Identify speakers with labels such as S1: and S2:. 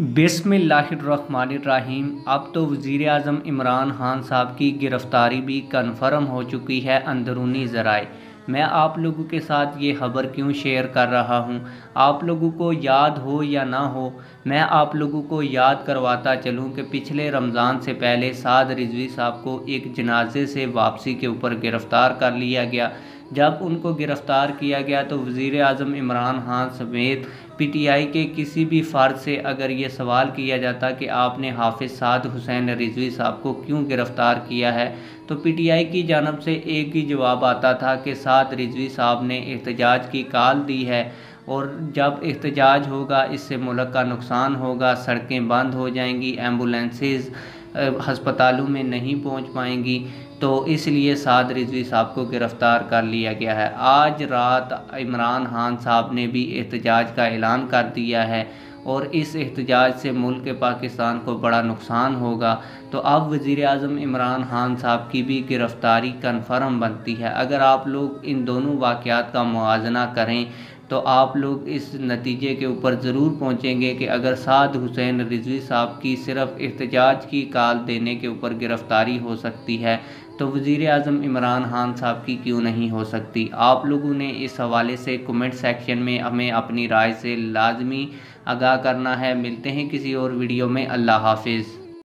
S1: बिसमीम अब तो वज़ी अजम इमरान खान साहब की गिरफ़्तारी भी कन्फर्म हो चुकी है अंदरूनी ज़राए। मैं आप लोगों के साथ ये खबर क्यों शेयर कर रहा हूँ? आप लोगों को याद हो या ना हो, मैं आप लोगों को याद करवाता चलूँ कि पिछले रमज़ान से पहले साद रिजवी साहब को एक जनाजे से वापसी के ऊपर गिरफ़्तार कर लिया गया। जब उनको गिरफ़्तार किया गया तो वज़ी अजम इमरान खान समेत पी टी आई के किसी भी फ़र्द से अगर ये सवाल किया जाता कि आपने हाफिज़ साद हुसैन रिजवी साहब को क्यों गिरफ़्तार किया है तो पी टी आई की जानब से एक ही जवाब आता था कि साद रिजवी साहब ने एहतजाज की काल दी है और जब एहतजाज होगा, इससे मुल्क का नुकसान होगा, सड़कें बंद हो जाएँगी एम्बुलेंसेज हस्पतालों में नहीं पहुँच पाएँगी तो इसलिए साद रिजवी साहब को गिरफ़्तार कर लिया गया है। आज रात इमरान खान साहब ने भी एहतजाज का ऐलान कर दिया है और इस एहतजाज से मुल्क पाकिस्तान को बड़ा नुकसान होगा। तो अब वज़ी अजम इमरान खान साहब की भी गिरफ़्तारी कन्फर्म बनती है। अगर आप लोग इन दोनों वाक़ात का मुजना करें तो आप लोग इस नतीजे के ऊपर ज़रूर पहुँचेंगे कि अगर साद हुसैन रिजवी साहब की सिर्फ़ एहतजाज की काल देने के ऊपर गिरफ़्तारी हो सकती है तो वज़ी अजम इमरान खान साहब की क्यों नहीं हो सकती? आप लोगों ने इस हवाले से कमेंट सेक्शन में हमें अपनी राय से लाजमी आगाह करना है। मिलते हैं किसी और वीडियो में। अल्लाह हाफिज़।